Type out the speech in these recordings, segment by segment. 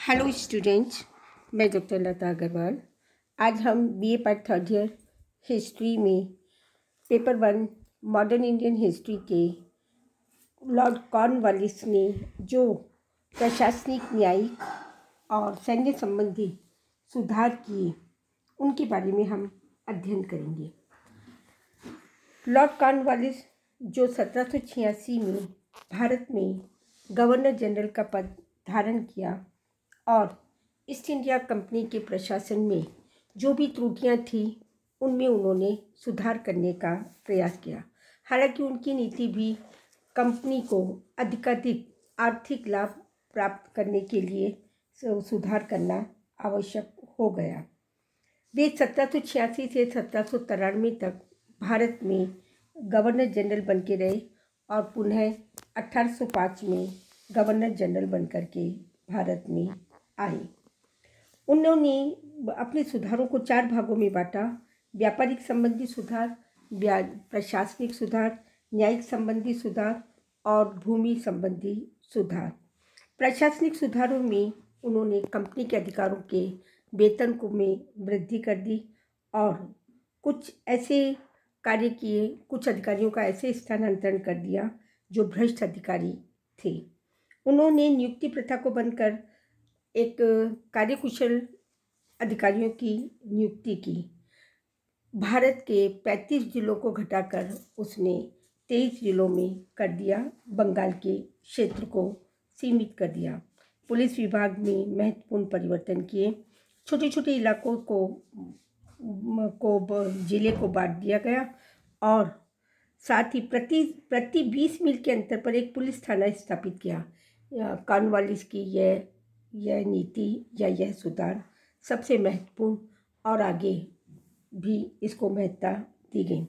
Hello students मैं doctor Lata Agrawal. आज हम B A part third year history में paper one modern Indian history के लॉर्ड कॉर्नवालिस ने जो प्रशासनिक, न्यायिक और सैन्य संबंधी सुधार किए, उनके बारे में हम अध्ययन करेंगे। लॉर्ड कॉर्नवालिस जो सत्रह सौ छियासी में भारत में गवर्नर जनरल का पद धारण किया और ईस्ट इंडिया कंपनी के प्रशासन में जो भी त्रुटियाँ थी, उनमें उन्होंने सुधार करने का प्रयास किया। हालाँकि उनकी नीति भी कंपनी को अधिकाधिक आर्थिक लाभ प्राप्त करने के लिए सुधार करना आवश्यक हो गया। वे सत्रह सौ छियासी से सत्रह सौ तिरानवे तक भारत में गवर्नर जनरल बन के रहे और पुनः 1805 में गवर्नर जनरल बनकर के भारत में आई। उन्होंने अपने सुधारों को चार भागों में बांटा। व्यापारिक संबंधी सुधार प्रशासनिक सुधार, न्यायिक संबंधी सुधार और भूमि संबंधी सुधार। प्रशासनिक सुधारों में उन्होंने कंपनी के अधिकारों के वेतन को में वृद्धि कर दी और कुछ ऐसे कार्य किए, कुछ अधिकारियों का ऐसे स्थानांतरण कर दिया जो भ्रष्ट अधिकारी थे। उन्होंने नियुक्ति प्रथा को बंद कर एक कार्यकुशल अधिकारियों की नियुक्ति की। भारत के 35 जिलों को घटाकर उसने 23 जिलों में कर दिया, बंगाल के क्षेत्र को सीमित कर दिया। पुलिस विभाग में महत्वपूर्ण परिवर्तन किए। छोटे छोटे इलाकों को को ज़िले को बांट दिया गया और साथ ही प्रति प्रति बीस मील के अंतर पर एक पुलिस थाना स्थापित किया। कॉर्नवालिस की यह यह नीति या यह सुधार सबसे महत्वपूर्ण और आगे भी इसको महत्ता दी गई।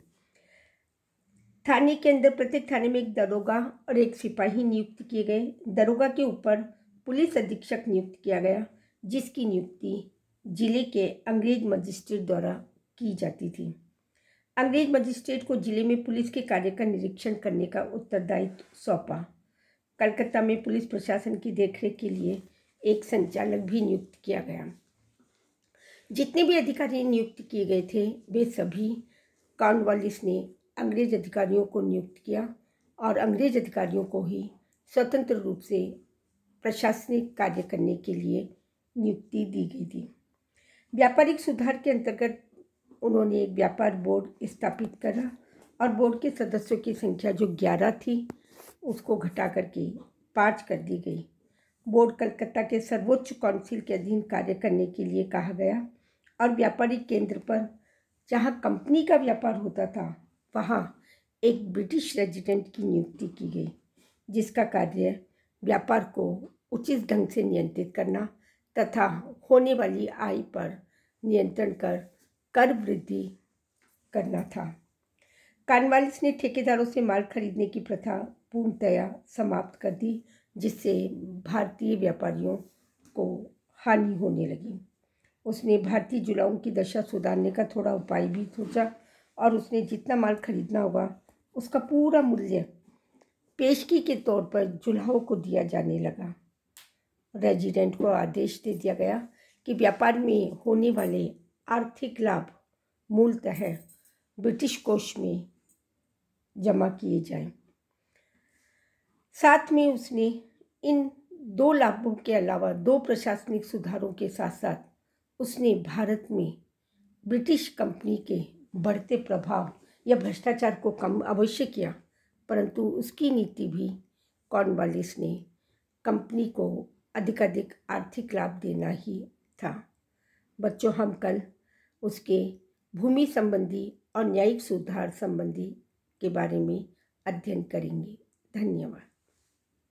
थाने के अंदर प्रत्येक थाने में एक दरोगा और एक सिपाही नियुक्त किए गए। दरोगा के ऊपर पुलिस अधीक्षक नियुक्त किया गया, जिसकी नियुक्ति ज़िले के अंग्रेज़ मजिस्ट्रेट द्वारा की जाती थी। अंग्रेज़ मजिस्ट्रेट को ज़िले में पुलिस के कार्य का निरीक्षण करने का उत्तरदायित्व सौंपा। कलकत्ता में पुलिस प्रशासन की देखरेख के लिए एक संचालक भी नियुक्त किया गया। जितने भी अधिकारी नियुक्त किए गए थे, वे सभी कॉर्नवालिस ने अंग्रेज़ अधिकारियों को नियुक्त किया और अंग्रेज़ अधिकारियों को ही स्वतंत्र रूप से प्रशासनिक कार्य करने के लिए नियुक्ति दी गई थी। व्यापारिक सुधार के अंतर्गत उन्होंने एक व्यापार बोर्ड स्थापित करा और बोर्ड के सदस्यों की संख्या जो ग्यारह थी, उसको घटा करके पाँच कर दी गई। बोर्ड कलकत्ता के सर्वोच्च काउंसिल के अधीन कार्य करने के लिए कहा गया और व्यापारिक केंद्र पर जहाँ कंपनी का व्यापार होता था, वहाँ एक ब्रिटिश रेजिडेंट की नियुक्ति की गई, जिसका कार्य व्यापार को उचित ढंग से नियंत्रित करना तथा होने वाली आय पर नियंत्रण कर कर वृद्धि करना था। कानवालिस ने ठेकेदारों से माल खरीदने की प्रथा पूर्णतया समाप्त कर दी जिससे भारतीय व्यापारियों को हानि होने लगी उसने भारतीय जुलाओं की दशा सुधारने का थोड़ा उपाय भी सोचा और उसने जितना माल खरीदना होगा, उसका पूरा मूल्य पेशगी के तौर पर जुलाहों को दिया जाने लगा रेजिडेंट को आदेश दे दिया गया कि व्यापार में होने वाले आर्थिक लाभ मूलतः ब्रिटिश कोष में जमा किए जाएँ। साथ में उसने इन दो लाभों के अलावा दो प्रशासनिक सुधारों के साथ साथ उसने भारत में ब्रिटिश कंपनी के बढ़ते प्रभाव या भ्रष्टाचार को कम अवश्य किया, परंतु उसकी नीति भी कॉर्नवालिस ने कंपनी को अधिकाधिक आर्थिक लाभ देना ही था। बच्चों, हम कल उसके भूमि संबंधी और न्यायिक सुधार संबंधी के बारे में अध्ययन करेंगे। धन्यवाद।